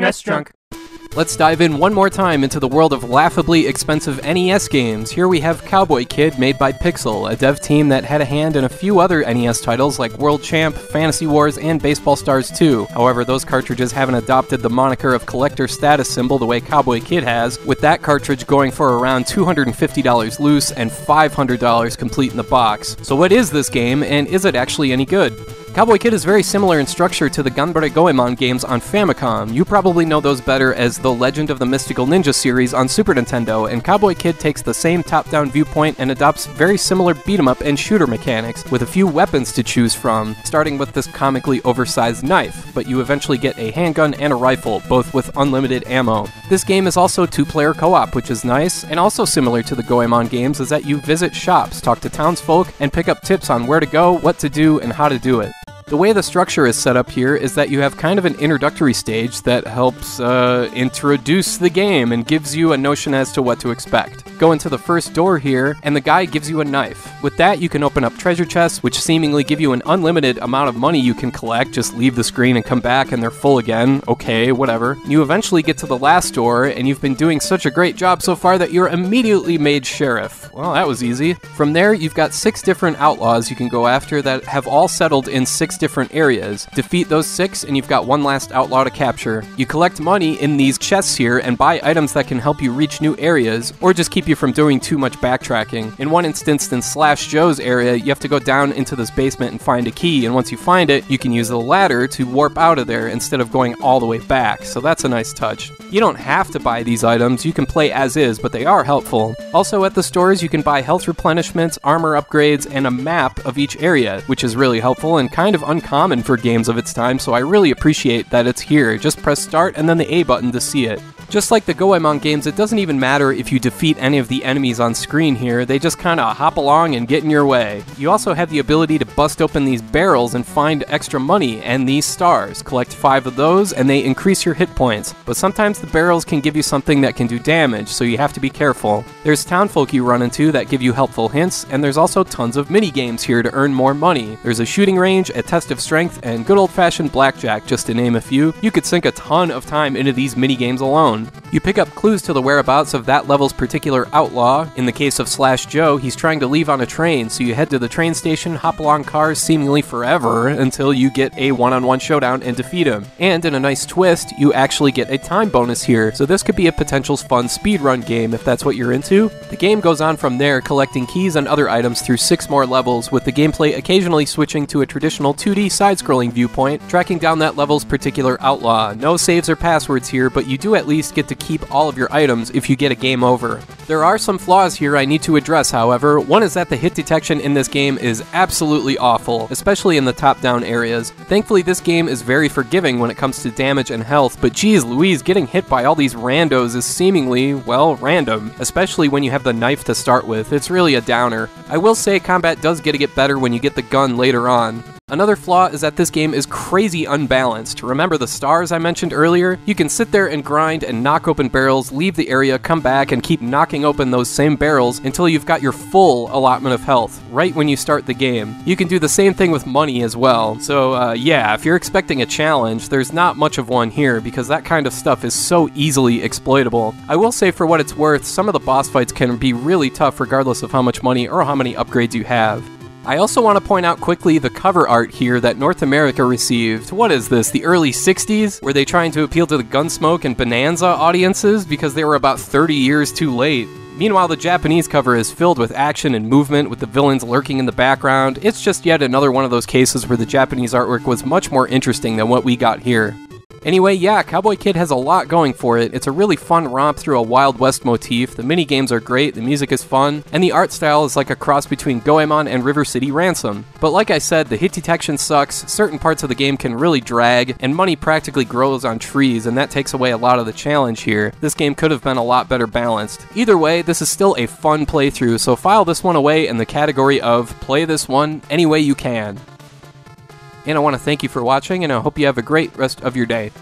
That's drunk. Let's dive in one more time into the world of laughably expensive NES games. Here we have Cowboy Kid made by Pixel, a dev team that had a hand in a few other NES titles like World Champ, Fantasy Wars, and Baseball Stars 2. However, those cartridges haven't adopted the moniker of collector status symbol the way Cowboy Kid has, with that cartridge going for around $250 loose and $500 complete in the box. So what is this game, and is it actually any good? Cowboy Kid is very similar in structure to the Ganbare Goemon games on Famicom. You probably know those better as the Legend of the Mystical Ninja series on Super Nintendo, and Cowboy Kid takes the same top down viewpoint and adopts very similar beat 'em up and shooter mechanics, with a few weapons to choose from, starting with this comically oversized knife, but you eventually get a handgun and a rifle, both with unlimited ammo. This game is also two player co op, which is nice, and also similar to the Goemon games is that you visit shops, talk to townsfolk, and pick up tips on where to go, what to do, and how to do it. The way the structure is set up here is that you have kind of an introductory stage that helps uh, introduce the game and gives you a notion as to what to expect. Go into the first door here, and the guy gives you a knife. With that, you can open up treasure chests, which seemingly give you an unlimited amount of money you can collect. Just leave the screen and come back, and they're full again. Okay, whatever. You eventually get to the last door, and you've been doing such a great job so far that you're immediately made sheriff. Well, that was easy. From there, you've got six different outlaws you can go after that have all settled in six different areas. Defeat those six, and you've got one last outlaw to capture. You collect money in these chests here and buy items that can help you reach new areas, or just keep you from doing too much backtracking. In one instance, in Slash Joe's area, you have to go down into this basement and find a key, and once you find it, you can use the ladder to warp out of there instead of going all the way back, so that's a nice touch. You don't have to buy these items, you can play as is, but they are helpful. Also, at the stores, you can buy health replenishments, armor upgrades, and a map of each area, which is really helpful and kind of uncommon for games of its time, so I really appreciate that it's here. Just press start and then the A button to see it. Just like the Goemon games, it doesn't even matter if you defeat any of the enemies on screen here, they just kinda hop along and get in your way. You also have the ability to bust open these barrels and find extra money and these stars. Collect five of those and they increase your hit points. But sometimes the barrels can give you something that can do damage, so you have to be careful. There's townfolk you run into that give you helpful hints, and there's also tons of mini games here to earn more money. There's a shooting range, a test of strength, and good old fashioned blackjack, just to name a few. You could sink a ton of time into these mini games alone. You pick up clues to the whereabouts of that level's particular outlaw. In the case of Slash Joe, he's trying to leave on a train, so you head to the train station, hop along cars seemingly forever until you get a one on one showdown and defeat him. And in a nice twist, you actually get a time bonus here, so this could be a potential fun speedrun game if that's what you're into. The game goes on from there, collecting keys and other items through six more levels, with the gameplay occasionally switching to a traditional 2D side scrolling viewpoint, tracking down that level's particular outlaw. No saves or passwords here, but you do at least get to keep all of your items if you get a game over. There are some flaws here I need to address, however. One is that the hit detection in this game is absolutely awful, especially in the top down areas. Thankfully, this game is very forgiving when it comes to damage and health, but geez Louise, getting hit by all these randos is seemingly, well, random, especially when you have the knife to start with. It's really a downer. I will say combat does get to get better when you get the gun later on. Another flaw is that this game is crazy unbalanced. Remember the stars I mentioned earlier? You can sit there and grind and knock open barrels, leave the area, come back, and keep knocking open those same barrels until you've got your full allotment of health, right when you start the game. You can do the same thing with money as well. So, uh, yeah, if you're expecting a challenge, there's not much of one here because that kind of stuff is so easily exploitable. I will say, for what it's worth, some of the boss fights can be really tough regardless of how much money or how many upgrades you have. I also want to point out quickly the cover art here that North America received. What is this, the early 60s? Were they trying to appeal to the Gunsmoke and Bonanza audiences because they were about 30 years too late? Meanwhile, the Japanese cover is filled with action and movement, with the villains lurking in the background. It's just yet another one of those cases where the Japanese artwork was much more interesting than what we got here. Anyway, yeah, Cowboy Kid has a lot going for it. It's a really fun romp through a Wild West motif. The mini games are great, the music is fun, and the art style is like a cross between Goemon and River City Ransom. But like I said, the hit detection sucks, certain parts of the game can really drag, and money practically grows on trees, and that takes away a lot of the challenge here. This game could have been a lot better balanced. Either way, this is still a fun playthrough, so file this one away in the category of play this one any way you can. And I want to thank you for watching, and I hope you have a great rest of your day.